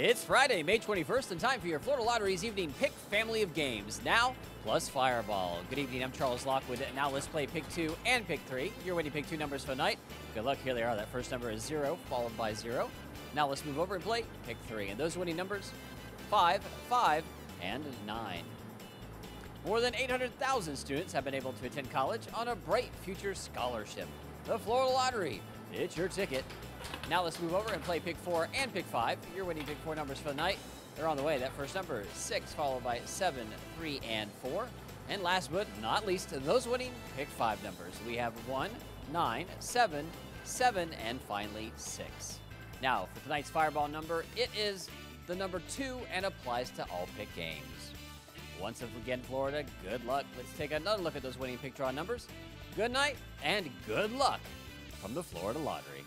It's Friday, May 21st, and time for your Florida Lottery's evening pick family of games. Now, plus Fireball. Good evening, I'm Charles Lockwood. Now let's play pick two and pick three. Your winning pick two numbers for tonight. Good luck, here they are. That first number is zero, followed by zero. Now let's move over and play pick three. And those winning numbers, five, five, and nine. More than 800,000 students have been able to attend college on a Bright Future Scholarship. The Florida Lottery, it's your ticket. Now let's move over and play pick four and pick five. Your winning pick four numbers for the night. They're on the way. That first number is six, followed by seven, three, and four. And last but not least, those winning pick five numbers. We have one, nine, seven, seven, and finally six. Now, for tonight's fireball number, it is the number two and applies to all pick games. Once again, Florida, good luck. Let's take another look at those winning pick draw numbers. Good night and good luck from the Florida Lottery.